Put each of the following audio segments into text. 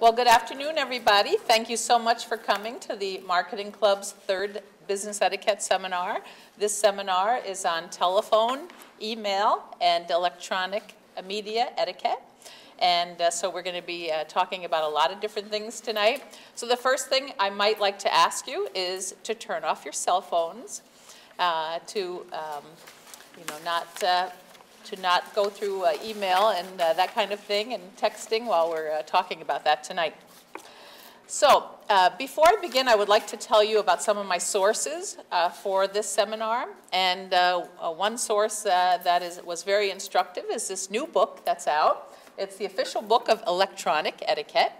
Well, good afternoon, everybody. Thank you so much for coming to the Marketing Club's third Business Etiquette Seminar. This seminar is on telephone, email, and electronic media etiquette. And uh, so we're going to be uh, talking about a lot of different things tonight. So the first thing I might like to ask you is to turn off your cell phones, uh, to um, you know not uh, to not go through uh, email and uh, that kind of thing and texting while we're uh, talking about that tonight. So uh, before I begin, I would like to tell you about some of my sources uh, for this seminar. And uh, one source that is, was very instructive is this new book that's out. It's the official book of electronic etiquette.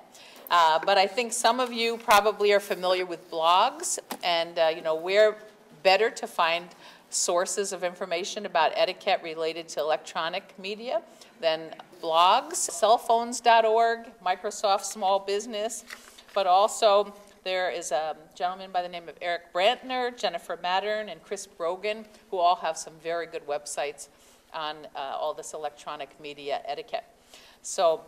but I think some of you probably are familiar with blogs and you know where better to find sources of information about etiquette related to electronic media then blogs, cellphones.org, Microsoft Small Business, but also there is a gentleman by the name of Eric Brantner, Jennifer Mattern, and Chris Brogan, who all have some very good websites on uh, all this electronic media etiquette. So,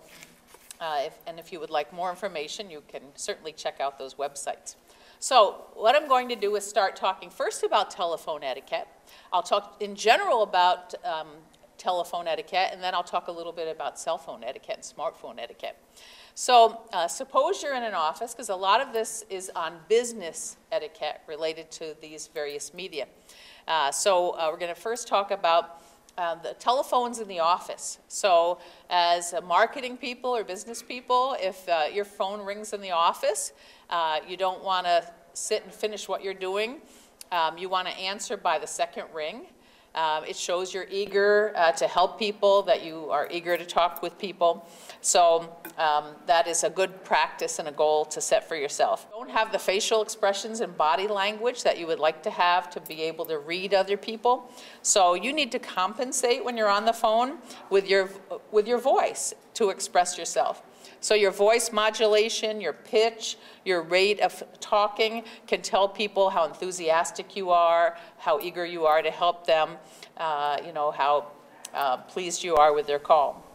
uh, if, and if you would like more information, you can certainly check out those websites. So what I'm going to do is start talking first about telephone etiquette. I'll talk in general about um, telephone etiquette, and then I'll talk a little bit about cell phone etiquette and smartphone etiquette. So uh, suppose you're in an office, because a lot of this is on business etiquette related to these various media. Uh, so uh, we're going to first talk about uh, the telephones in the office. So as marketing people or business people, if uh, your phone rings in the office, uh, you don't want to sit and finish what you're doing. Um, you want to answer by the second ring. Um, it shows you're eager uh, to help people, that you are eager to talk with people. So um, that is a good practice and a goal to set for yourself. Don't have the facial expressions and body language that you would like to have to be able to read other people. So you need to compensate when you're on the phone with your, with your voice to express yourself. So your voice modulation, your pitch, your rate of talking can tell people how enthusiastic you are, how eager you are to help them, uh, you know, how uh, pleased you are with their call.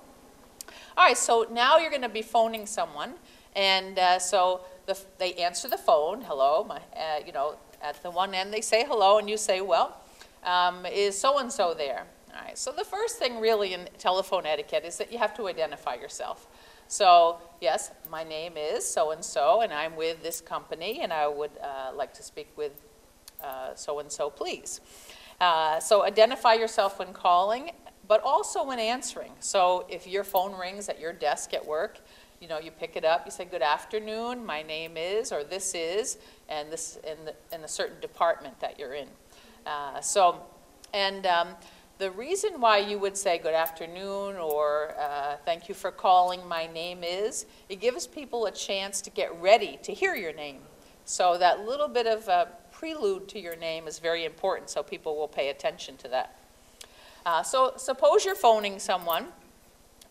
All right, so now you're going to be phoning someone, and uh, so the, they answer the phone, hello, my, uh, you know, at the one end they say hello, and you say, well, um, is so-and-so there? All right, so the first thing really in telephone etiquette is that you have to identify yourself. So yes, my name is so-and-so, and I'm with this company, and I would uh, like to speak with uh, so-and-so, please. Uh, so identify yourself when calling, but also when answering. So if your phone rings at your desk at work, you know, you pick it up, you say, good afternoon, my name is, or this is, and this in, the, in a certain department that you're in. Uh, so, and um, the reason why you would say good afternoon or uh, thank you for calling, my name is, it gives people a chance to get ready to hear your name. So that little bit of a prelude to your name is very important so people will pay attention to that. Uh, so suppose you're phoning someone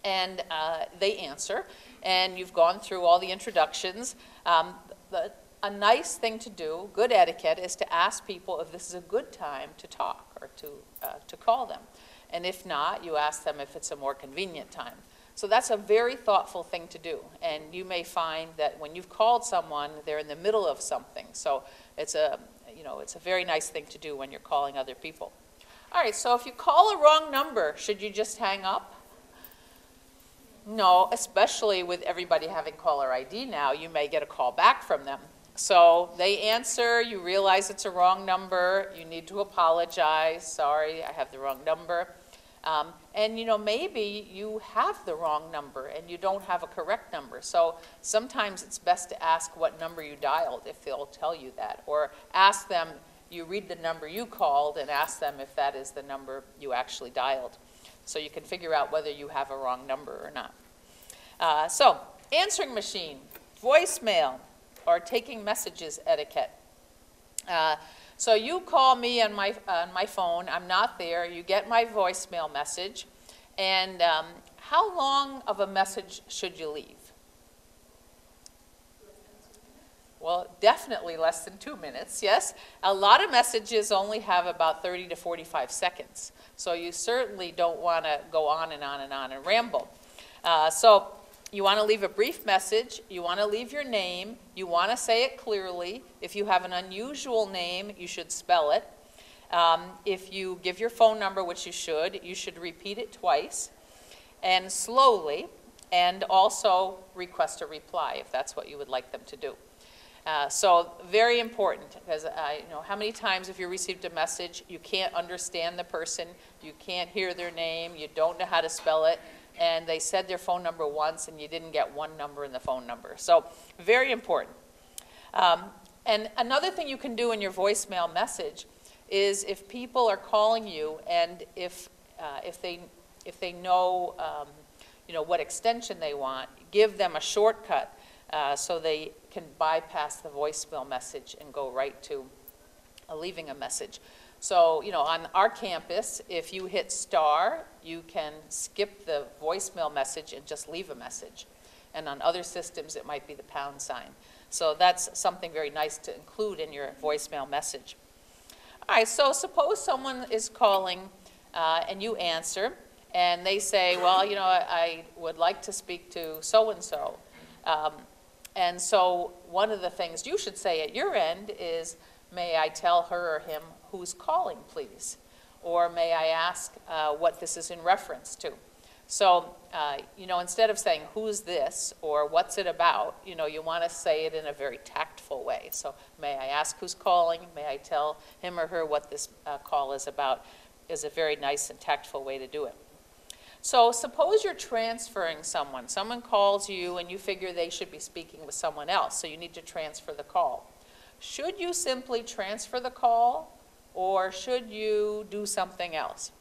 and uh, they answer and you've gone through all the introductions. Um, the, a nice thing to do, good etiquette, is to ask people if this is a good time to talk to, uh, to call them. And if not, you ask them if it's a more convenient time. So that's a very thoughtful thing to do. And you may find that when you've called someone, they're in the middle of something. So it's a, you know, it's a very nice thing to do when you're calling other people. All right, so if you call a wrong number, should you just hang up? No, especially with everybody having caller ID now, you may get a call back from them. So they answer, you realize it's a wrong number, you need to apologize, sorry, I have the wrong number. Um, and you know, maybe you have the wrong number and you don't have a correct number. So sometimes it's best to ask what number you dialed if they'll tell you that. Or ask them, you read the number you called and ask them if that is the number you actually dialed. So you can figure out whether you have a wrong number or not. Uh, so, answering machine, voicemail or taking messages etiquette. Uh, so you call me on my, on my phone, I'm not there, you get my voicemail message, and um, how long of a message should you leave? Well, definitely less than two minutes, yes. A lot of messages only have about 30 to 45 seconds. So you certainly don't want to go on and on and on and ramble. Uh, so you want to leave a brief message, you want to leave your name, you want to say it clearly. If you have an unusual name, you should spell it. Um, if you give your phone number, which you should, you should repeat it twice. And slowly, and also request a reply if that's what you would like them to do. Uh, so very important because I you know how many times if you received a message? You can't understand the person, you can't hear their name, you don't know how to spell it, and they said their phone number once and you didn't get one number in the phone number. So very important. Um, and another thing you can do in your voicemail message is if people are calling you and if, uh, if, they, if they know, um, you know what extension they want, give them a shortcut uh, so they can bypass the voicemail message and go right to uh, leaving a message. So, you know, on our campus, if you hit star, you can skip the voicemail message and just leave a message. And on other systems, it might be the pound sign. So that's something very nice to include in your voicemail message. All right, so suppose someone is calling uh, and you answer, and they say, well, you know, I, I would like to speak to so-and-so. Um, and so one of the things you should say at your end is, may I tell her or him who's calling, please? Or may I ask uh, what this is in reference to? So, uh, you know, instead of saying, who's this, or what's it about, you know, you want to say it in a very tactful way. So, may I ask who's calling? May I tell him or her what this uh, call is about? Is a very nice and tactful way to do it. So, suppose you're transferring someone. Someone calls you and you figure they should be speaking with someone else, so you need to transfer the call. Should you simply transfer the call, or should you do something else?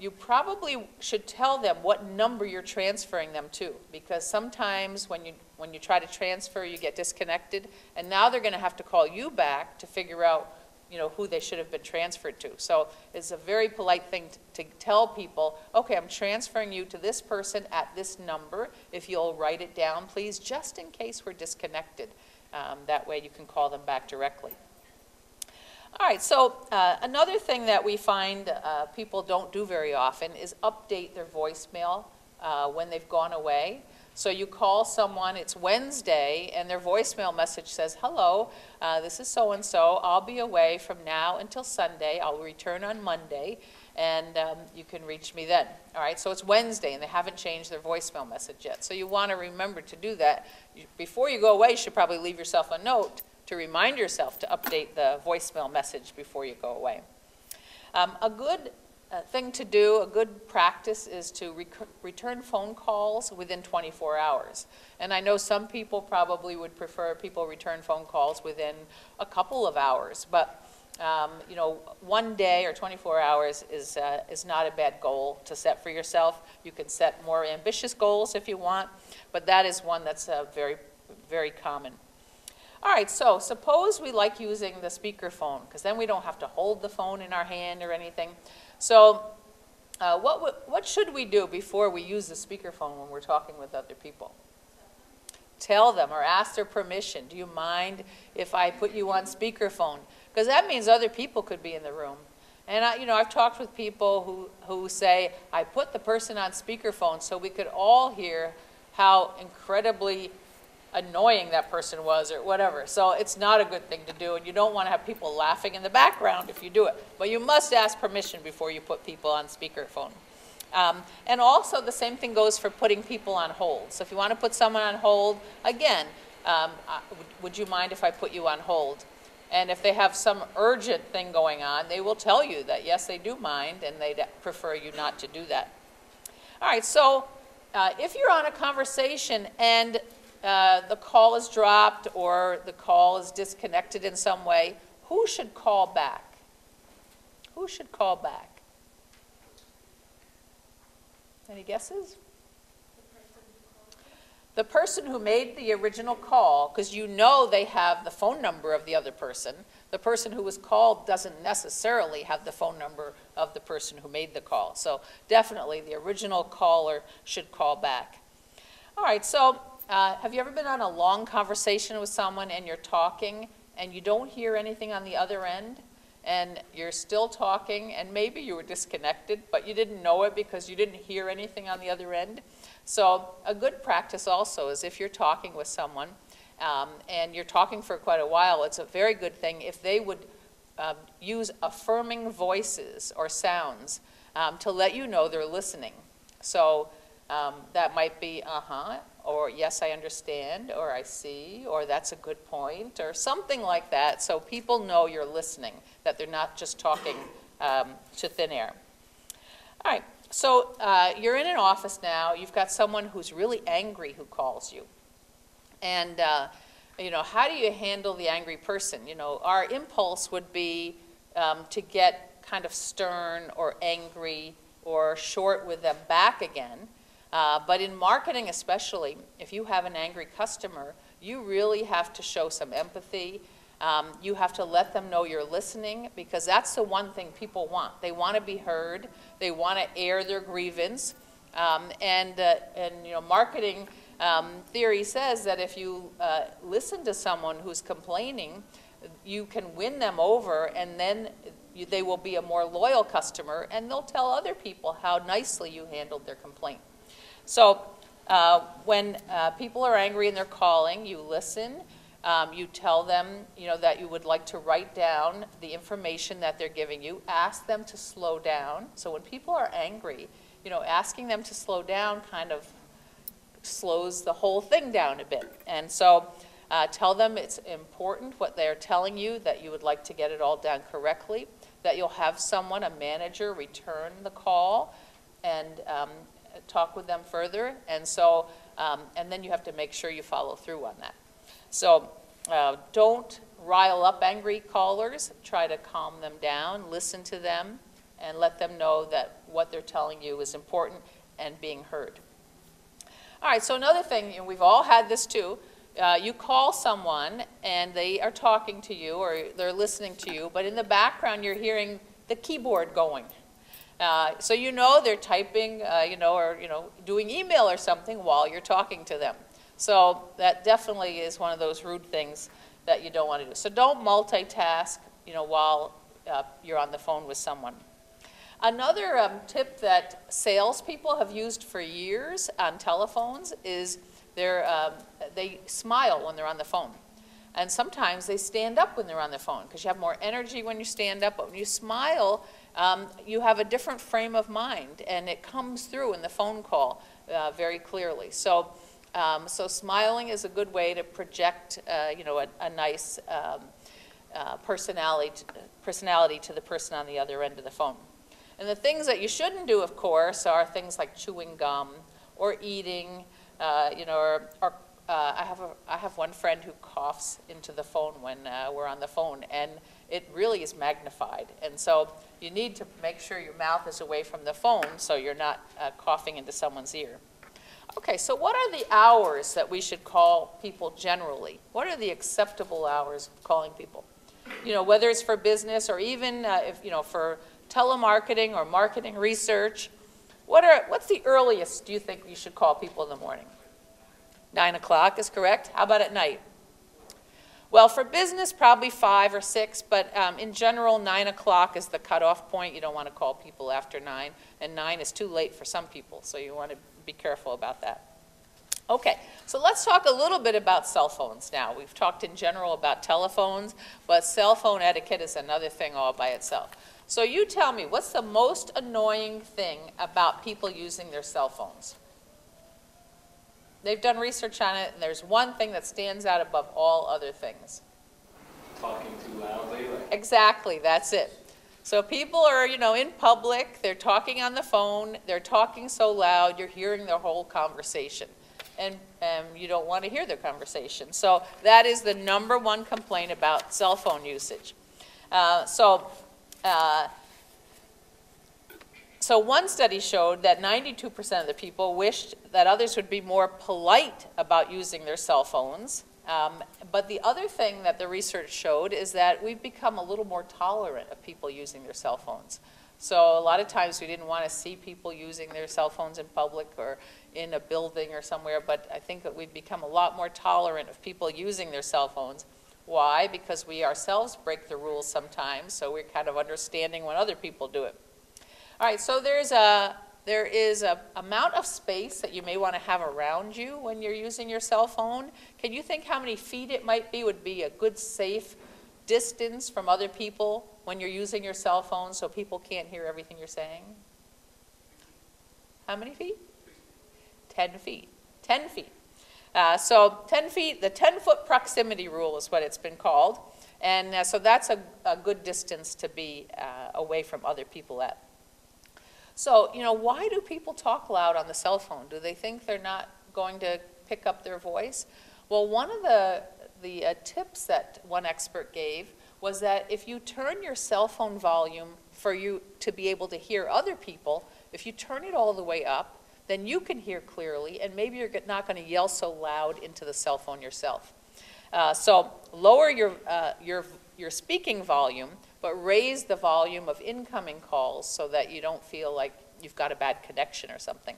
you probably should tell them what number you're transferring them to because sometimes when you when you try to transfer you get disconnected and now they're going to have to call you back to figure out you know who they should have been transferred to. So it's a very polite thing to, to tell people okay i'm transferring you to this person at this number. If you'll write it down please just in case we're disconnected. Um, that way you can call them back directly all right, so uh, another thing that we find uh, people don't do very often is update their voicemail uh, when they've gone away. So you call someone, it's Wednesday, and their voicemail message says, hello, uh, this is so-and-so, I'll be away from now until Sunday, I'll return on Monday, and um, you can reach me then. All right, so it's Wednesday, and they haven't changed their voicemail message yet. So you want to remember to do that. Before you go away, you should probably leave yourself a note to remind yourself to update the voicemail message before you go away. Um, a good uh, thing to do, a good practice is to return phone calls within 24 hours. And I know some people probably would prefer people return phone calls within a couple of hours, but um, you know, one day or 24 hours is, uh, is not a bad goal to set for yourself. You can set more ambitious goals if you want, but that is one that's uh, very, very common. All right, so suppose we like using the speakerphone, because then we don't have to hold the phone in our hand or anything. So uh, what, what should we do before we use the speakerphone when we're talking with other people? Tell them or ask their permission. Do you mind if I put you on speakerphone? Because that means other people could be in the room. And I, you know, I've talked with people who, who say, I put the person on speakerphone so we could all hear how incredibly annoying that person was or whatever. So it's not a good thing to do, and you don't want to have people laughing in the background if you do it. But you must ask permission before you put people on speakerphone. Um, and also the same thing goes for putting people on hold. So if you want to put someone on hold, again, um, would, would you mind if I put you on hold? And if they have some urgent thing going on, they will tell you that yes, they do mind, and they'd prefer you not to do that. All right, so uh, if you're on a conversation and uh, the call is dropped or the call is disconnected in some way, who should call back? Who should call back? Any guesses? The person who made the original call, because you know they have the phone number of the other person. The person who was called doesn't necessarily have the phone number of the person who made the call. So definitely the original caller should call back. All right, so uh, have you ever been on a long conversation with someone and you're talking and you don't hear anything on the other end? and you're still talking, and maybe you were disconnected, but you didn't know it because you didn't hear anything on the other end. So a good practice also is if you're talking with someone um, and you're talking for quite a while, it's a very good thing if they would um, use affirming voices or sounds um, to let you know they're listening. So um, that might be, uh-huh, or yes, I understand, or I see, or that's a good point, or something like that, so people know you're listening, that they're not just talking um, to thin air. All right, so uh, you're in an office now, you've got someone who's really angry who calls you. And, uh, you know, how do you handle the angry person? You know, our impulse would be um, to get kind of stern or angry or short with them back again. Uh, but in marketing especially, if you have an angry customer, you really have to show some empathy. Um, you have to let them know you're listening because that's the one thing people want. They want to be heard. They want to air their grievance. Um, and, uh, and, you know, marketing um, theory says that if you uh, listen to someone who's complaining, you can win them over and then you, they will be a more loyal customer and they'll tell other people how nicely you handled their complaint. So uh, when uh, people are angry and they're calling, you listen. Um, you tell them, you know, that you would like to write down the information that they're giving you. Ask them to slow down. So when people are angry, you know, asking them to slow down kind of slows the whole thing down a bit. And so uh, tell them it's important what they're telling you, that you would like to get it all done correctly, that you'll have someone, a manager, return the call and um, talk with them further. And so, um, and then you have to make sure you follow through on that. So uh, don't rile up angry callers. Try to calm them down, listen to them, and let them know that what they're telling you is important and being heard. All right, so another thing, know, we've all had this too. Uh, you call someone and they are talking to you or they're listening to you, but in the background you're hearing the keyboard going. Uh, so you know they're typing, uh, you know, or you know, doing email or something while you're talking to them. So that definitely is one of those rude things that you don't want to do. So don't multitask, you know, while uh, you're on the phone with someone. Another um, tip that salespeople have used for years on telephones is um, they smile when they're on the phone. And sometimes they stand up when they're on the phone because you have more energy when you stand up. But when you smile, um, you have a different frame of mind, and it comes through in the phone call uh, very clearly. So, um, so smiling is a good way to project, uh, you know, a, a nice um, uh, personality, to, personality to the person on the other end of the phone. And the things that you shouldn't do, of course, are things like chewing gum or eating, uh, you know, or, or uh, I, have a, I have one friend who coughs into the phone when uh, we're on the phone, and it really is magnified. And so you need to make sure your mouth is away from the phone so you're not uh, coughing into someone's ear. Okay, so what are the hours that we should call people generally? What are the acceptable hours of calling people? You know, whether it's for business or even uh, if, you know, for telemarketing or marketing research, what are, what's the earliest do you think you should call people in the morning? Nine o'clock is correct. How about at night? Well, for business, probably five or six, but um, in general, nine o'clock is the cutoff point. You don't want to call people after nine, and nine is too late for some people, so you want to be careful about that. Okay, so let's talk a little bit about cell phones now. We've talked in general about telephones, but cell phone etiquette is another thing all by itself. So you tell me, what's the most annoying thing about people using their cell phones? They've done research on it, and there's one thing that stands out above all other things. Talking too loudly? Exactly, that's it. So people are, you know, in public, they're talking on the phone, they're talking so loud, you're hearing their whole conversation. And, and you don't want to hear their conversation. So that is the number one complaint about cell phone usage. Uh, so uh, so one study showed that 92% of the people wished that others would be more polite about using their cell phones. Um, but the other thing that the research showed is that we've become a little more tolerant of people using their cell phones. So a lot of times we didn't want to see people using their cell phones in public or in a building or somewhere, but I think that we've become a lot more tolerant of people using their cell phones. Why? Because we ourselves break the rules sometimes, so we're kind of understanding when other people do it. All right, so there's a, there is a amount of space that you may want to have around you when you're using your cell phone. Can you think how many feet it might be would be a good safe distance from other people when you're using your cell phone so people can't hear everything you're saying? How many feet? 10 feet. 10 feet. Uh, so 10 feet, the 10-foot proximity rule is what it's been called. And uh, so that's a, a, good distance to be uh, away from other people at. So, you know, why do people talk loud on the cell phone? Do they think they're not going to pick up their voice? Well, one of the, the uh, tips that one expert gave was that if you turn your cell phone volume for you to be able to hear other people, if you turn it all the way up, then you can hear clearly, and maybe you're not going to yell so loud into the cell phone yourself. Uh, so lower your, uh, your, your speaking volume, but raise the volume of incoming calls so that you don't feel like you've got a bad connection or something.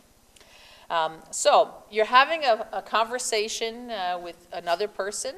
Um, so you're having a, a conversation uh, with another person,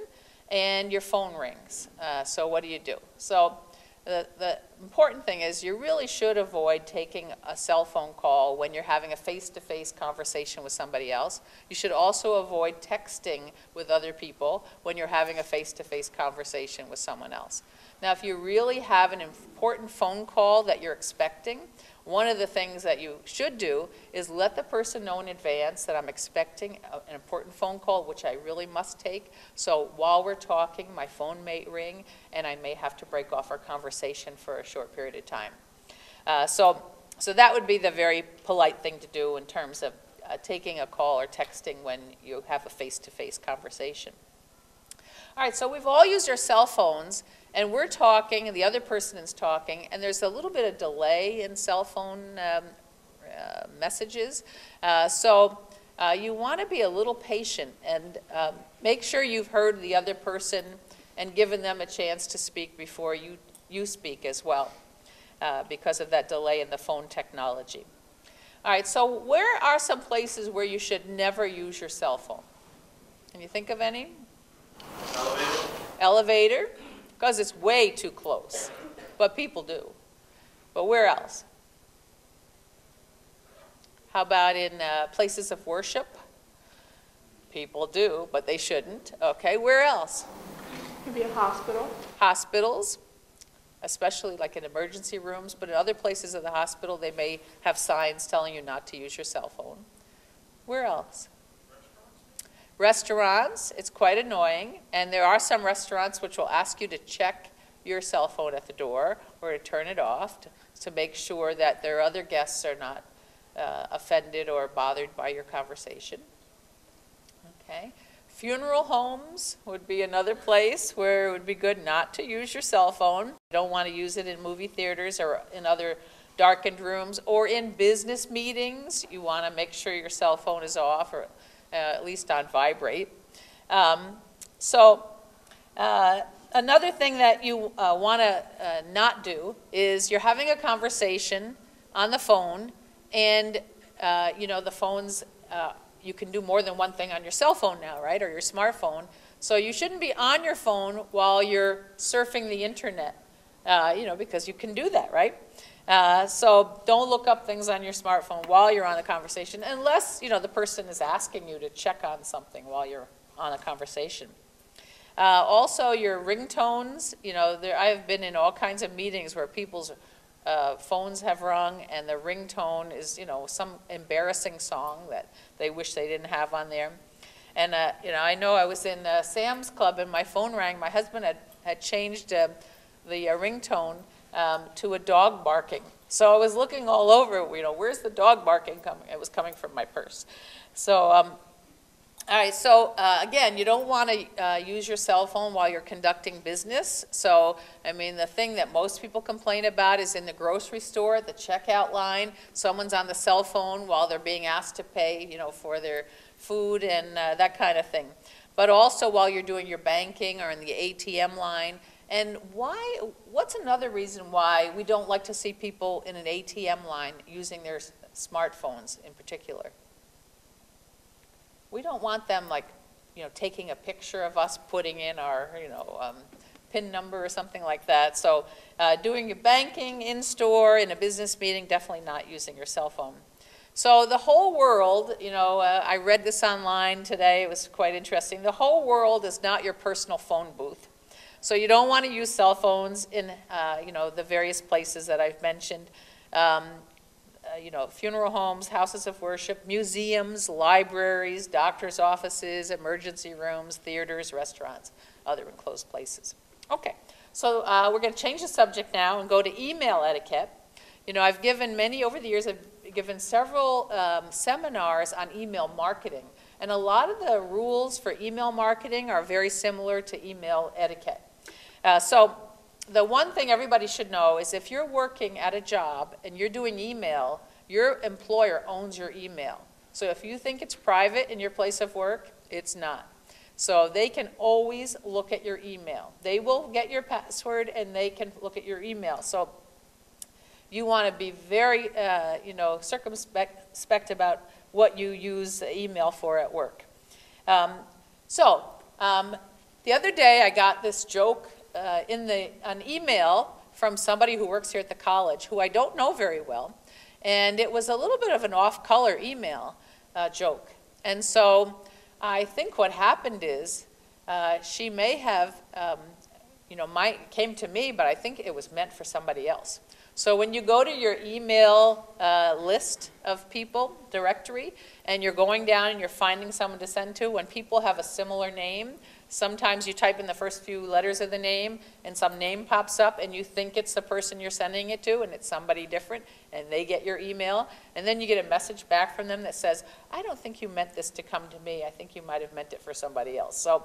and your phone rings. Uh, so what do you do? So the, the important thing is you really should avoid taking a cell phone call when you're having a face-to-face conversation with somebody else. You should also avoid texting with other people when you're having a face-to-face conversation with someone else. Now, if you really have an important phone call that you're expecting, one of the things that you should do is let the person know in advance that I'm expecting a, an important phone call, which I really must take. So while we're talking, my phone may ring, and I may have to break off our conversation for a short period of time. Uh, so, so that would be the very polite thing to do in terms of uh, taking a call or texting when you have a face-to-face -face conversation. All right, so we've all used our cell phones and we're talking, and the other person is talking, and there's a little bit of delay in cell phone um, uh, messages. Uh, so uh, you want to be a little patient and um, make sure you've heard the other person and given them a chance to speak before you, you speak as well uh, because of that delay in the phone technology. All right, so where are some places where you should never use your cell phone? Can you think of any? Elevator. Elevator because it's way too close. But people do. But where else? How about in uh, places of worship? People do, but they shouldn't. Okay, where else? Could be a hospital. Hospitals, especially like in emergency rooms, but in other places of the hospital, they may have signs telling you not to use your cell phone. Where else? Restaurants, it's quite annoying, and there are some restaurants which will ask you to check your cell phone at the door or to turn it off to, to make sure that their other guests are not uh, offended or bothered by your conversation. Okay. Funeral homes would be another place where it would be good not to use your cell phone. You don't want to use it in movie theaters or in other darkened rooms or in business meetings. You want to make sure your cell phone is off or uh, at least on vibrate. Um, so uh, another thing that you uh, want to uh, not do is you're having a conversation on the phone, and uh, you know the phones. You can do more than one thing on your cell phone now, right, or your smartphone. So you shouldn't be on your phone while you're surfing the internet, you know, because you can do that, right? Uh, so don't look up things on your smartphone while you're on a conversation, unless you know the person is asking you to check on something while you're on a conversation. Uh, also, your ringtones. You know, there, I have been in all kinds of meetings where people's uh, phones have rung, and the ringtone is you know some embarrassing song that they wish they didn't have on there. And uh, you know, I know I was in uh, Sam's Club and my phone rang. My husband had had changed uh, the ringtone um, to a dog barking. So I was looking all over, you know, where's the dog barking coming? It was coming from my purse. So, um, all right, so uh, again, you don't want to uh, use your cell phone while you're conducting business. So, I mean, the thing that most people complain about is in the grocery store, the checkout line, someone's on the cell phone while they're being asked to pay, you know, for their food and uh, that kind of thing. But also while you're doing your banking or in the ATM line, and why, what's another reason why we don't like to see people in an ATM line using their smartphones in particular? We don't want them like you know, taking a picture of us putting in our, you know, um, PIN number or something like that. So uh, doing your banking in-store, in a business meeting, definitely not using your cell phone. So the whole world, you know, uh, I read this online today, it was quite interesting. The whole world is not your personal phone booth. So you don't want to use cell phones in, uh, you know, the various places that I've mentioned. Um, uh, you know, funeral homes, houses of worship, museums, libraries, doctor's offices, emergency rooms, theaters, restaurants, other enclosed places. Okay, so uh, we're going to change the subject now and go to email etiquette. You know, I've given many over the years, I've given several um, seminars on email marketing. And a lot of the rules for email marketing are very similar to email etiquette. Uh, so the one thing everybody should know is if you're working at a job and you're doing email, your employer owns your email. So if you think it's private in your place of work, it's not. So they can always look at your email. They will get your password and they can look at your email. So you want to be very, uh, you know, circumspect about what you use email for at work. Um, so um, the other day I got this joke uh, in the, an email from somebody who works here at the college who I don't know very well. And it was a little bit of an off-color email uh, joke. And so I think what happened is uh, she may have, um, you know, my, came to me, but I think it was meant for somebody else. So when you go to your email uh, list of people directory and you're going down and you're finding someone to send to, when people have a similar name, sometimes you type in the first few letters of the name and some name pops up and you think it's the person you're sending it to and it's somebody different and they get your email and then you get a message back from them that says, I don't think you meant this to come to me. I think you might have meant it for somebody else. So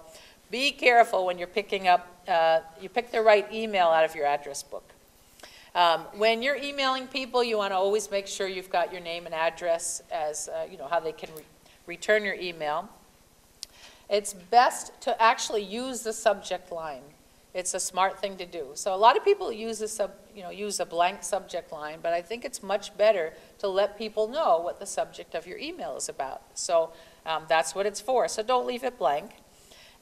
be careful when you're picking up, uh, you pick the right email out of your address book. Um, when you're emailing people, you want to always make sure you've got your name and address as, uh, you know, how they can re return your email. It's best to actually use the subject line. It's a smart thing to do. So a lot of people use a, sub, you know, use a blank subject line, but I think it's much better to let people know what the subject of your email is about. So um, that's what it's for. So don't leave it blank.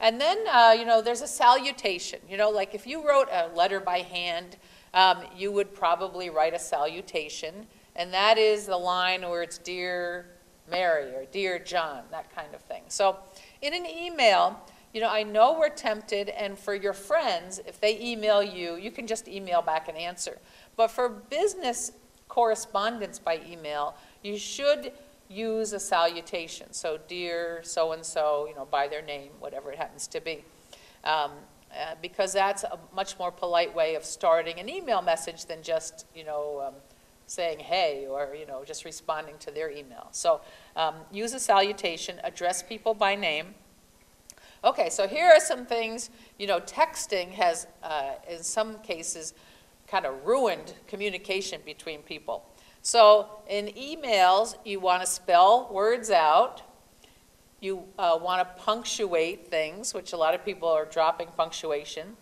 And then, uh, you know, there's a salutation. You know, like if you wrote a letter by hand, um, you would probably write a salutation, and that is the line where it's Dear Mary or Dear John, that kind of thing. So in an email, you know, I know we're tempted, and for your friends, if they email you, you can just email back an answer. But for business correspondence by email, you should use a salutation. So, dear so and so, you know, by their name, whatever it happens to be. Um, uh, because that's a much more polite way of starting an email message than just, you know, um, saying hey or, you know, just responding to their email. So um, use a salutation, address people by name. Okay, so here are some things, you know, texting has, uh, in some cases, kind of ruined communication between people. So in emails, you want to spell words out, you uh, want to punctuate things, which a lot of people are dropping punctuation.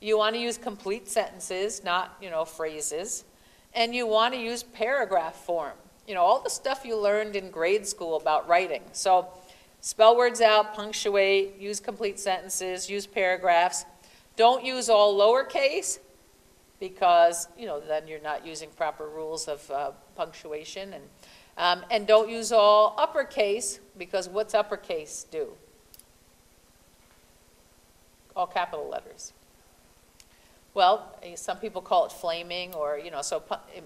You want to use complete sentences, not, you know, phrases. And you want to use paragraph form. You know, all the stuff you learned in grade school about writing. So spell words out, punctuate, use complete sentences, use paragraphs. Don't use all lowercase because, you know, then you're not using proper rules of uh, punctuation. And um, and don't use all uppercase, because what's uppercase do? All capital letters. Well, eh, some people call it flaming, or, you know, so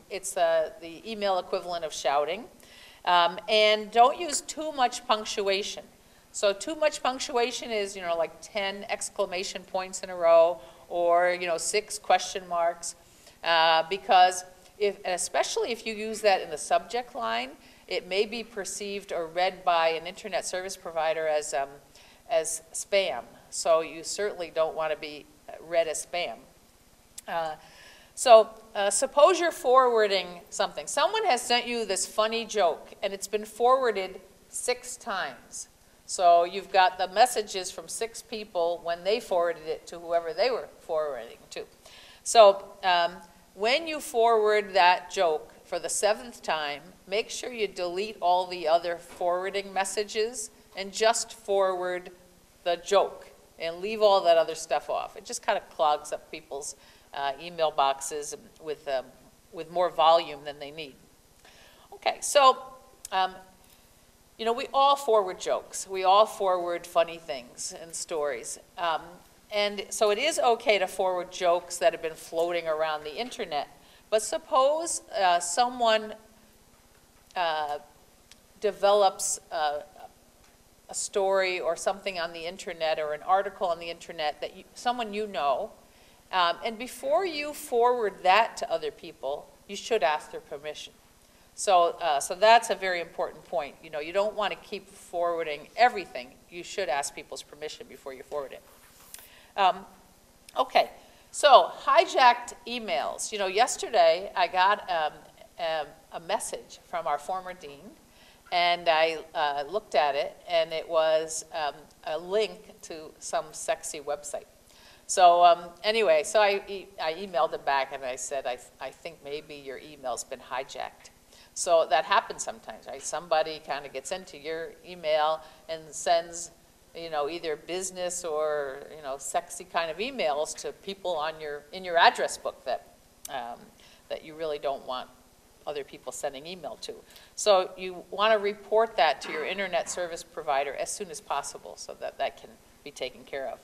it's uh, the email equivalent of shouting. Um, and don't use too much punctuation. So too much punctuation is, you know, like 10 exclamation points in a row, or, you know, six question marks, uh, because if, especially if you use that in the subject line, it may be perceived or read by an internet service provider as, um, as spam. So you certainly don't want to be read as spam. Uh, so uh, suppose you're forwarding something. Someone has sent you this funny joke, and it's been forwarded six times. So you've got the messages from six people when they forwarded it to whoever they were forwarding to. So um, when you forward that joke for the seventh time, make sure you delete all the other forwarding messages and just forward the joke and leave all that other stuff off. It just kind of clogs up people's uh, email boxes with, um, with more volume than they need. Okay, so, um, you know, we all forward jokes. We all forward funny things and stories. Um, and so it is okay to forward jokes that have been floating around the internet. But suppose uh, someone uh, develops a, a story or something on the internet or an article on the internet that you, someone you know, um, and before you forward that to other people, you should ask their permission. So, uh, so that's a very important point. You know, you don't want to keep forwarding everything. You should ask people's permission before you forward it. Um, okay, so hijacked emails. You know, yesterday I got um, um, a message from our former dean, and I uh, looked at it, and it was um, a link to some sexy website. So um, anyway, so I, e I emailed it back, and I said, I, I think maybe your email's been hijacked. So that happens sometimes, right? Somebody kind of gets into your email and sends, you know, either business or, you know, sexy kind of emails to people on your, in your address book that, um, that you really don't want other people sending email to. So you want to report that to your internet service provider as soon as possible so that that can be taken care of.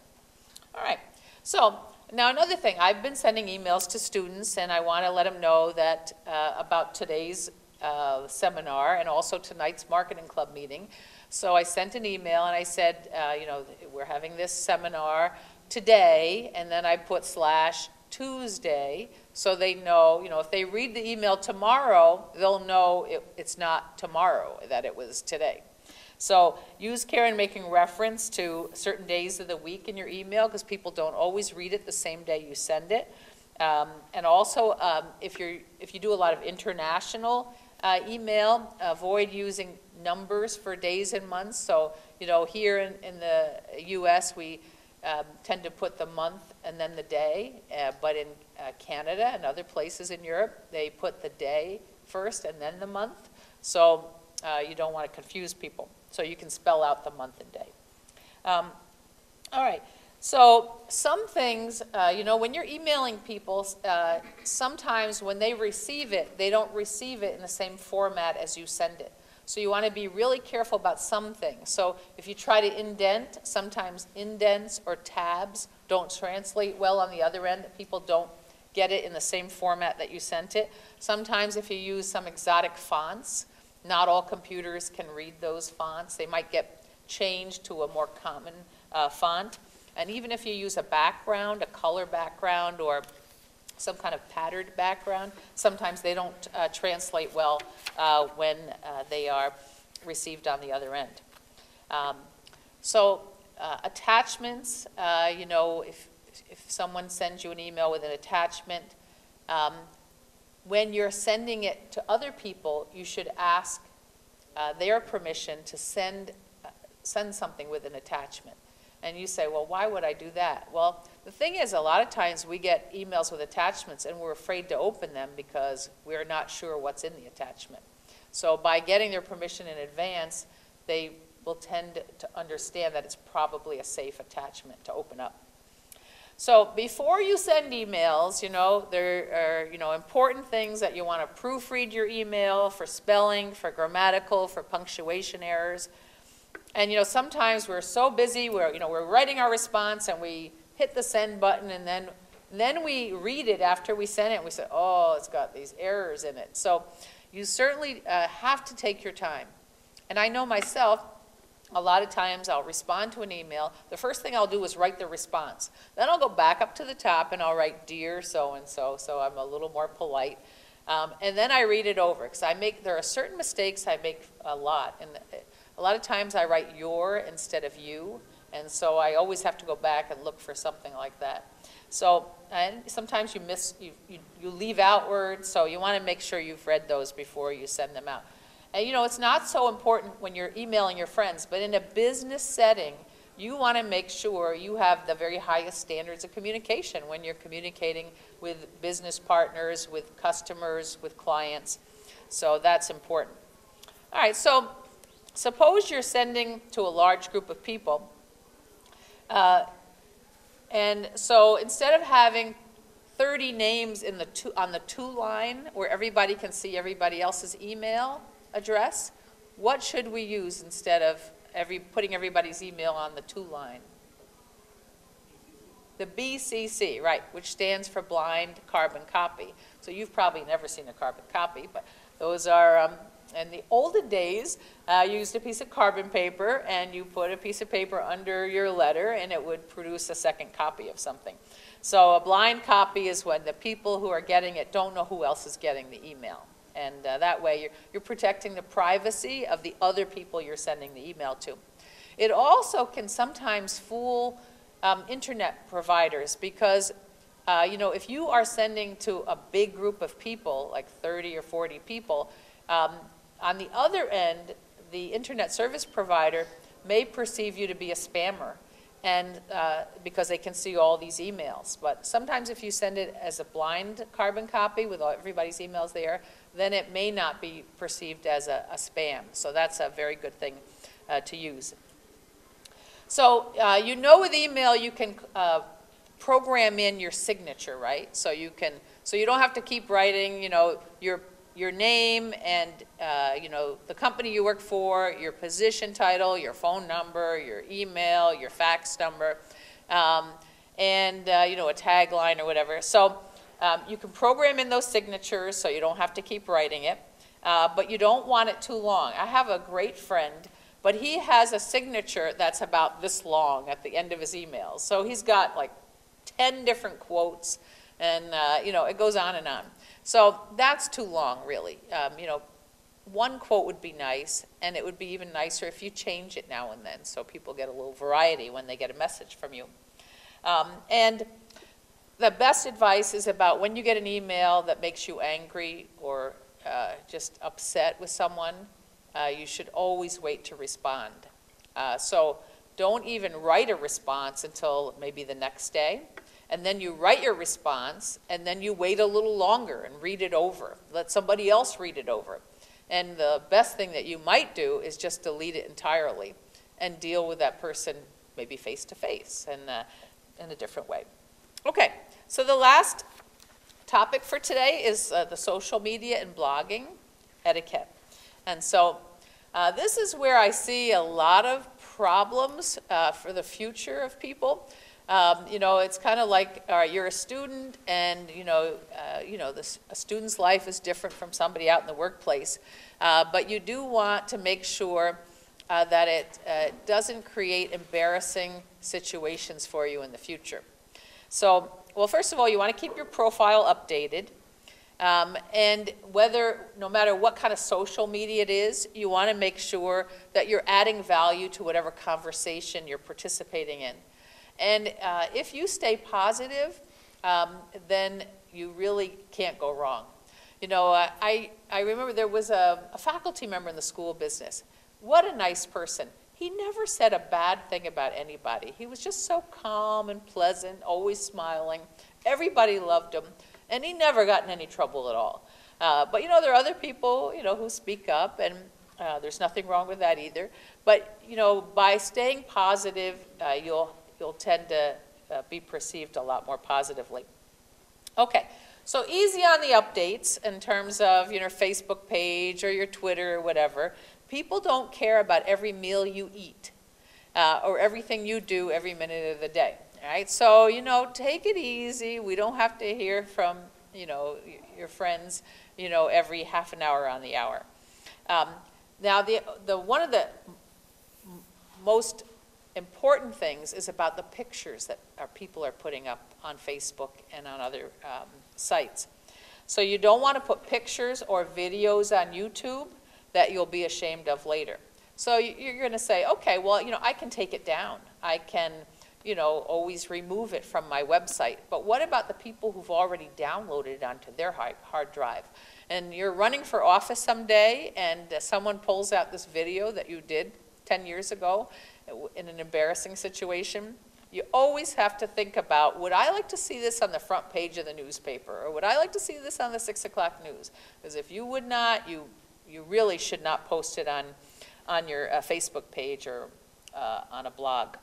All right. So now another thing, I've been sending emails to students and I want to let them know that uh, about today's uh, seminar and also tonight's marketing club meeting. So I sent an email and I said, uh, you know, we're having this seminar today and then I put slash Tuesday so they know, you know, if they read the email tomorrow, they'll know it, it's not tomorrow, that it was today. So use care in making reference to certain days of the week in your email because people don't always read it the same day you send it. Um, and also, um, if, you're, if you do a lot of international uh, email, avoid using numbers for days and months. So, you know, here in, in the U.S., we um, tend to put the month and then the day, uh, but in uh, Canada and other places in Europe, they put the day first and then the month. So uh, you don't want to confuse people. So you can spell out the month and day. Um, all right. So some things, uh, you know, when you're emailing people, uh, sometimes when they receive it, they don't receive it in the same format as you send it. So you want to be really careful about some things. So if you try to indent, sometimes indents or tabs don't translate well on the other end. People don't get it in the same format that you sent it. Sometimes if you use some exotic fonts, not all computers can read those fonts. They might get changed to a more common uh, font. And even if you use a background, a color background, or some kind of patterned background. Sometimes they don't uh, translate well uh, when uh, they are received on the other end. Um, so uh, attachments, uh, you know, if, if someone sends you an email with an attachment, um, when you're sending it to other people, you should ask uh, their permission to send, send something with an attachment. And you say, well, why would I do that? Well, the thing is, a lot of times we get emails with attachments and we're afraid to open them because we're not sure what's in the attachment. So by getting their permission in advance, they will tend to understand that it's probably a safe attachment to open up. So before you send emails, you know, there are, you know, important things that you want to proofread your email for spelling, for grammatical, for punctuation errors. And you know, sometimes we're so busy, we're, you know, we're writing our response and we hit the send button and then, then we read it after we send it and we say, oh, it's got these errors in it. So you certainly uh, have to take your time. And I know myself, a lot of times I'll respond to an email. The first thing I'll do is write the response. Then I'll go back up to the top and I'll write dear so-and-so, so I'm a little more polite. Um, and then I read it over because I make, there are certain mistakes I make a lot. And a lot of times I write your instead of you, and so I always have to go back and look for something like that. So, and sometimes you miss, you, you, you leave out words, so you want to make sure you've read those before you send them out. And you know, it's not so important when you're emailing your friends, but in a business setting, you want to make sure you have the very highest standards of communication when you're communicating with business partners, with customers, with clients. So that's important. All right, so Suppose you're sending to a large group of people. Uh, And so instead of having 30 names in the to, on the to line where everybody can see everybody else's email address, what should we use instead of every, putting everybody's email on the to line? The BCC, right, which stands for blind carbon copy. So you've probably never seen a carbon copy, but those are, um, in the olden days, uh, you used a piece of carbon paper and you put a piece of paper under your letter and it would produce a second copy of something. So a blind copy is when the people who are getting it don't know who else is getting the email. And uh, that way, you're, you're protecting the privacy of the other people you're sending the email to. It also can sometimes fool um, internet providers because, uh, you know, if you are sending to a big group of people, like 30 or 40 people, um, on the other end, the internet service provider may perceive you to be a spammer and uh, because they can see all these emails. But sometimes if you send it as a blind carbon copy with all, everybody's emails there, then it may not be perceived as a, a spam. So that's a very good thing uh, to use. So uh, you know with email you can uh, program in your signature, right? So you can, so you don't have to keep writing, you know, your your name and uh, you know the company you work for, your position title, your phone number, your email, your fax number, um, and uh, you know a tagline or whatever. So um, you can program in those signatures so you don't have to keep writing it, uh, but you don't want it too long. I have a great friend, but he has a signature that's about this long at the end of his emails. So he's got like 10 different quotes, and uh, you know it goes on and on. So that's too long, really. Um, you know, one quote would be nice, and it would be even nicer if you change it now and then, so people get a little variety when they get a message from you. Um, and the best advice is about when you get an email that makes you angry or uh, just upset with someone, uh, you should always wait to respond. Uh, so don't even write a response until maybe the next day and then you write your response, and then you wait a little longer and read it over. Let somebody else read it over. And the best thing that you might do is just delete it entirely and deal with that person maybe face to face and uh, in a different way. Okay, so the last topic for today is uh, the social media and blogging etiquette. And so uh, this is where I see a lot of problems uh, for the future of people. Um, you know, it's kind of like, right, you're a student, and you know, uh, you know, this, a student's life is different from somebody out in the workplace. Uh, but you do want to make sure uh, that it uh, doesn't create embarrassing situations for you in the future. So, well, first of all, you want to keep your profile updated. Um, and whether, no matter what kind of social media it is, you want to make sure that you're adding value to whatever conversation you're participating in. And uh, if you stay positive, um, then you really can't go wrong. You know, uh, I, I remember there was a, a faculty member in the school of business. What a nice person. He never said a bad thing about anybody. He was just so calm and pleasant, always smiling. Everybody loved him, and he never got in any trouble at all. Uh, but you know, there are other people, you know, who speak up, and uh, there's nothing wrong with that either. But you know, by staying positive, uh, you'll you'll tend to uh, be perceived a lot more positively. Okay, so easy on the updates in terms of your Facebook page or your Twitter or whatever. People don't care about every meal you eat uh, or everything you do every minute of the day. Right? so you know, take it easy. We don't have to hear from you know your friends, you know, every half an hour on the hour. Um, now, the the one of the most important things is about the pictures that our people are putting up on Facebook and on other um, sites. So you don't want to put pictures or videos on YouTube that you'll be ashamed of later. So you're going to say, okay, well, you know, I can take it down. I can, you know, always remove it from my website. But what about the people who've already downloaded it onto their hard drive? And you're running for office someday, and uh, someone pulls out this video that you did 10 years ago, in an embarrassing situation, you always have to think about, would I like to see this on the front page of the newspaper? Or would I like to see this on the 6 o'clock news? Because if you would not, you, you really should not post it on, on your uh, Facebook page or uh, on a blog.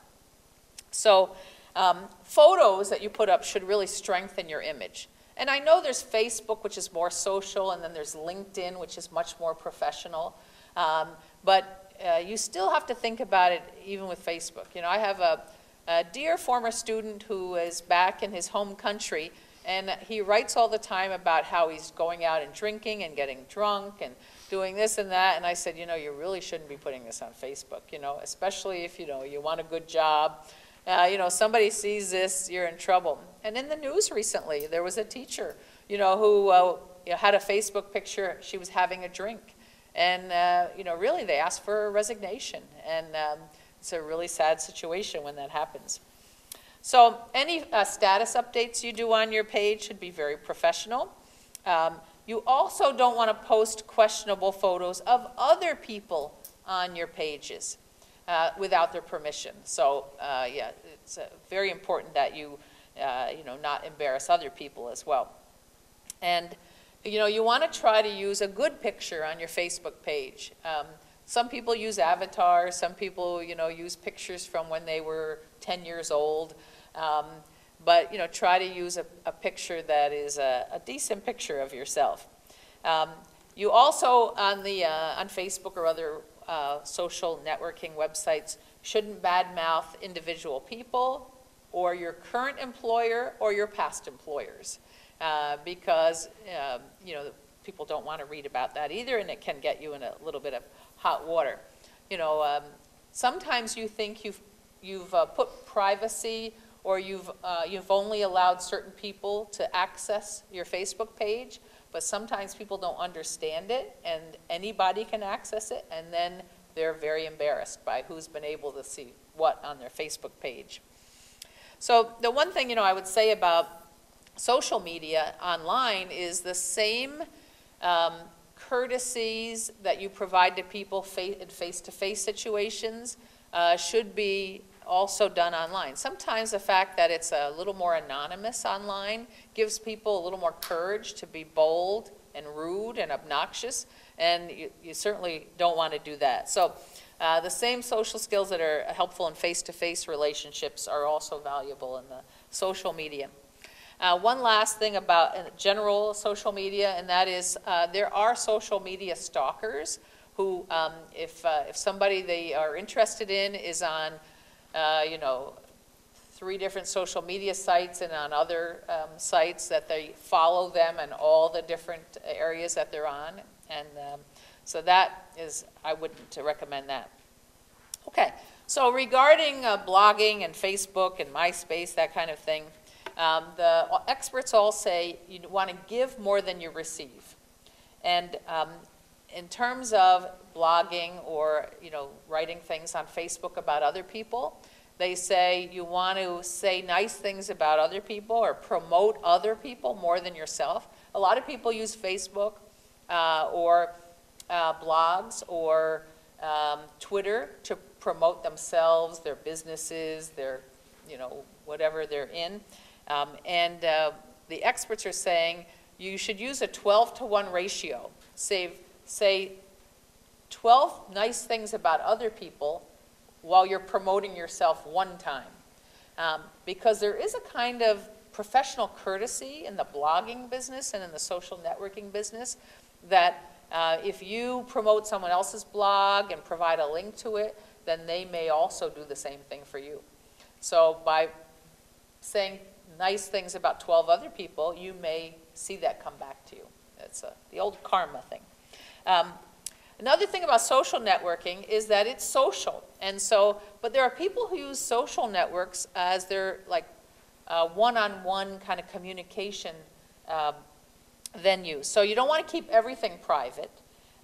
So um, photos that you put up should really strengthen your image. And I know there's Facebook, which is more social, and then there's LinkedIn, which is much more professional. Um, but uh, you still have to think about it even with Facebook. You know, I have a, a dear former student who is back in his home country, and he writes all the time about how he's going out and drinking and getting drunk and doing this and that. And I said, you know, you really shouldn't be putting this on Facebook, you know, especially if, you know, you want a good job. Uh, you know, somebody sees this, you're in trouble. And in the news recently, there was a teacher, you know, who uh, you know, had a Facebook picture. She was having a drink. And, uh, you know, really they asked for a resignation. And um, it's a really sad situation when that happens. So any uh, status updates you do on your page should be very professional. Um, you also don't want to post questionable photos of other people on your pages uh, without their permission. So uh, yeah, it's uh, very important that you, uh, you know, not embarrass other people as well. And you know, you want to try to use a good picture on your Facebook page. Um, some people use avatars. Some people, you know, use pictures from when they were 10 years old. Um, but, you know, try to use a, a picture that is a, a, decent picture of yourself. Um, you also, on, the, uh, on Facebook or other uh, social networking websites shouldn't badmouth individual people or your current employer or your past employers uh, because um, you know people don't want to read about that either and it can get you in a little bit of hot water. You know, um, sometimes you think you've, you've uh, put privacy or you've, uh, you've only allowed certain people to access your Facebook page but sometimes people don't understand it and anybody can access it and then they're very embarrassed by who's been able to see what on their Facebook page. So the one thing, you know, I would say about social media online is the same um, courtesies that you provide to people in face-to-face -face situations uh, should be also done online. Sometimes the fact that it's a little more anonymous online gives people a little more courage to be bold and rude and obnoxious, and you, you certainly don't want to do that. So uh, the same social skills that are helpful in face-to-face -face relationships are also valuable in the social media. Uh, one last thing about uh, general social media, and that is uh, there are social media stalkers who, um, if, uh, if somebody they are interested in is on uh, you know, three different social media sites and on other um, sites that they follow them and all the different areas that they're on. And um, so that is, I wouldn't recommend that. Okay, so regarding uh, blogging and Facebook and MySpace, that kind of thing, um, the experts all say you want to give more than you receive. And um, in terms of blogging or you know writing things on Facebook about other people. They say you want to say nice things about other people or promote other people more than yourself. A lot of people use Facebook uh, or uh, blogs or um, Twitter to promote themselves, their businesses, their, you know, whatever they're in. Um, and uh, the experts are saying you should use a 12 to 1 ratio. Save, say 12 nice things about other people while you're promoting yourself one time. Um, because there is a kind of professional courtesy in the blogging business and in the social networking business that uh, if you promote someone else's blog and provide a link to it, then they may also do the same thing for you. So by saying nice things about 12 other people, you may see that come back to you. It's a, the old karma thing. Um, Another thing about social networking is that it's social. And so, but there are people who use social networks as their like one-on-one -on -one kind of communication uh, venue. So you don't want to keep everything private.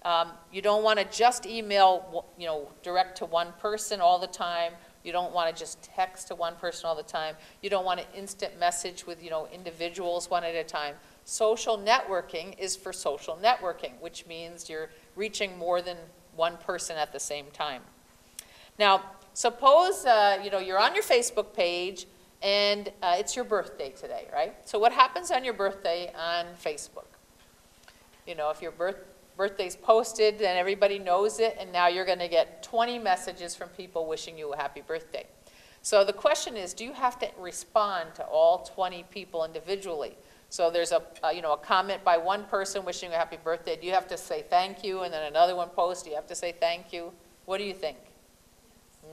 Um, you don't want to just email, you know, direct to one person all the time. You don't want to just text to one person all the time. You don't want to instant message with, you know, individuals one at a time. Social networking is for social networking, which means you're reaching more than one person at the same time. Now, suppose uh, you know, you're on your Facebook page and uh, it's your birthday today, right? So what happens on your birthday on Facebook? You know, if your birth, birthday's posted and everybody knows it, and now you're going to get 20 messages from people wishing you a happy birthday. So the question is, do you have to respond to all 20 people individually? So there's a, a, you know, a comment by one person wishing you a happy birthday. Do you have to say thank you? And then another one posts, do you have to say thank you? What do you think?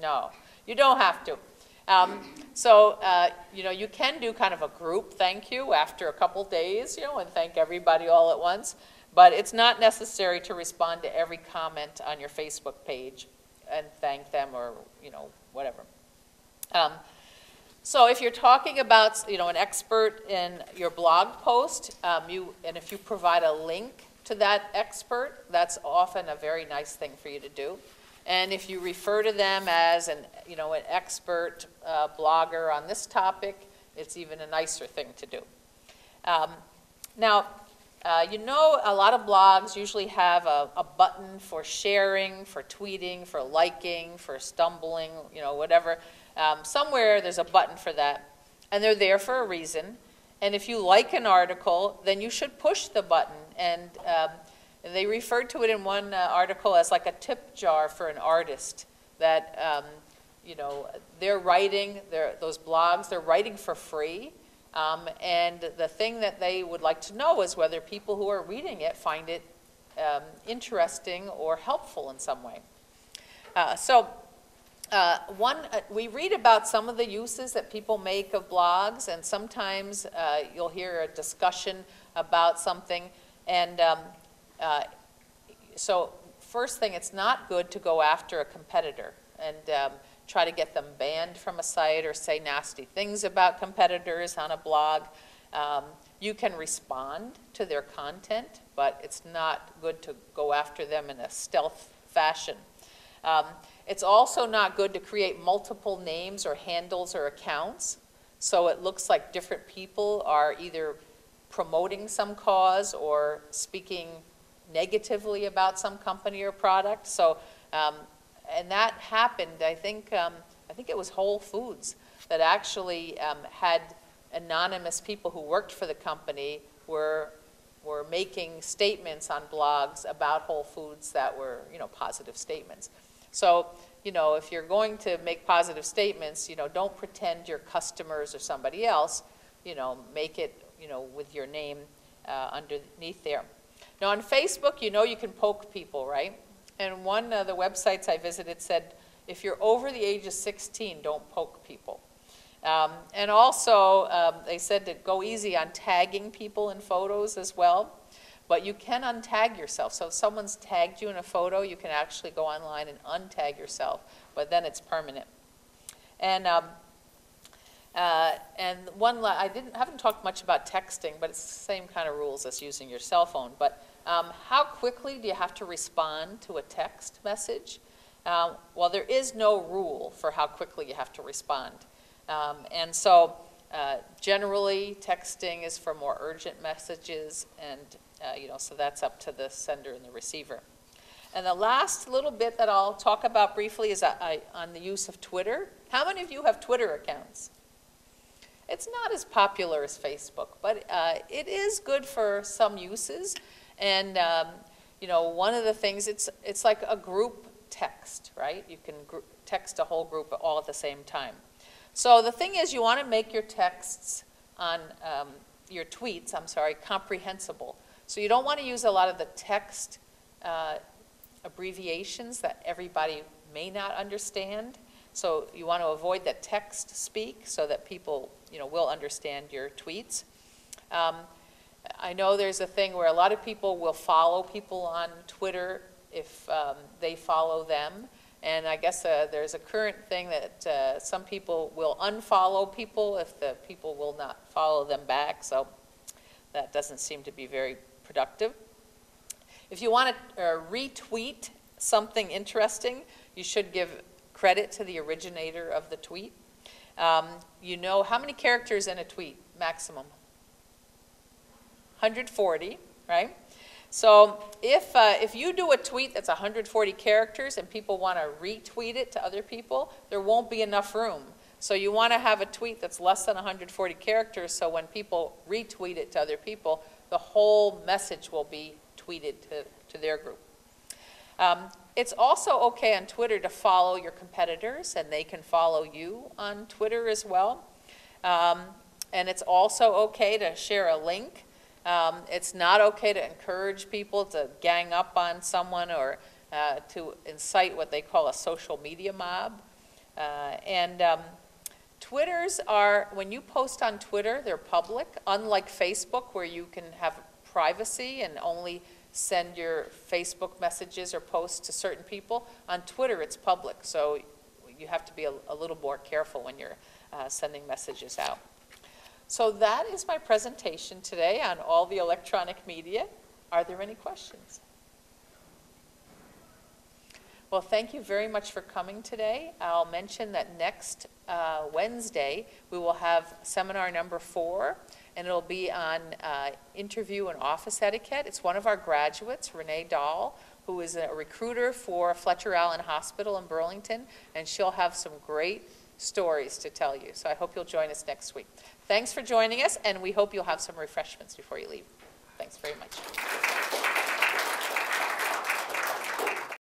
No, you don't have to. Um, so, uh, you know, you can do kind of a group thank you after a couple days, you know, and thank everybody all at once. But it's not necessary to respond to every comment on your Facebook page and thank them or, you know, whatever. Um, so if you're talking about, you know, an expert in your blog post, um, you, and if you provide a link to that expert, that's often a very nice thing for you to do. And if you refer to them as an, you know, an expert uh, blogger on this topic, it's even a nicer thing to do. Um, now, uh, you know a lot of blogs usually have a, a, button for sharing, for tweeting, for liking, for stumbling, you know, whatever. Um, somewhere there's a button for that. And they're there for a reason. And if you like an article, then you should push the button. And um, they referred to it in one uh, article as like a tip jar for an artist that, um, you know, they're writing, they're, those blogs, they're writing for free. Um, and the thing that they would like to know is whether people who are reading it find it um, interesting or helpful in some way. Uh, so uh, one, uh, we read about some of the uses that people make of blogs, and sometimes uh, you'll hear a discussion about something. And um, uh, so, first thing, it's not good to go after a competitor and um, try to get them banned from a site or say nasty things about competitors on a blog. Um, you can respond to their content, but it's not good to go after them in a stealth fashion. It's also not good to create multiple names or handles or accounts. So it looks like different people are either promoting some cause or speaking negatively about some company or product. So, um, and that happened, I think, um, I think it was Whole Foods that actually um, had anonymous people who worked for the company were were making statements on blogs about Whole Foods that were, you know, positive statements. So, you know, if you're going to make positive statements, you know, don't pretend you're customers or somebody else. You know, make it, you know, with your name uh, underneath there. Now on Facebook, you know you can poke people, right? And one of the websites I visited said, if you're over the age of 16, don't poke people. Um, and also, um, they said to go easy on tagging people in photos as well. But you can untag yourself. So if someone's tagged you in a photo, you can actually go online and untag yourself, but then it's permanent. And um, uh, and one, I didn't haven't talked much about texting, but it's the same kind of rules as using your cell phone. But um, how quickly do you have to respond to a text message? Uh, well, there is no rule for how quickly you have to respond. Um, and so uh, generally, texting is for more urgent messages and uh, you know, so that's up to the sender and the receiver. And the last little bit that I'll talk about briefly is I, on the use of Twitter. How many of you have Twitter accounts? It's not as popular as Facebook, but uh, it is good for some uses. And um, you know, one of the things it's it's like a group text, right? You can text a whole group all at the same time. So the thing is, you want to make your texts on um, your tweets, I'm sorry, comprehensible. So you don't want to use a lot of the text uh, abbreviations that everybody may not understand. So you want to avoid that text speak so that people you know, will understand your tweets. Um, I know there's a thing where a lot of people will follow people on Twitter if um, they follow them. And I guess uh, there's a current thing that uh, some people will unfollow people if the people will not follow them back. So that doesn't seem to be very productive. If you want to uh, retweet something interesting, you should give credit to the originator of the tweet. Um, you know how many characters in a tweet, maximum? 140, right? So if, uh, if you do a tweet that's 140 characters and people want to retweet it to other people, there won't be enough room. So you want to have a tweet that's less than 140 characters so when people retweet it to other people, the whole message will be tweeted to, to their group. Um, It's also okay on Twitter to follow your competitors, and they can follow you on Twitter as well. Um, And it's also okay to share a link. Um, It's not okay to encourage people to gang up on someone or uh, to incite what they call a social media mob. Uh, And um, Twitters are, when you post on Twitter, they're public, unlike Facebook, where you can have privacy and only send your Facebook messages or posts to certain people. On Twitter, it's public, so you have to be a, a little more careful when you're uh, sending messages out. So that is my presentation today on all the electronic media. Are there any questions? Well, thank you very much for coming today. I'll mention that next uh, Wednesday, we will have seminar number four, and it'll be on uh, interview and office etiquette. It's one of our graduates, Renee Dahl, who is a recruiter for Fletcher Allen Hospital in Burlington, and she'll have some great stories to tell you. So I hope you'll join us next week. Thanks for joining us, and we hope you'll have some refreshments before you leave. Thanks very much.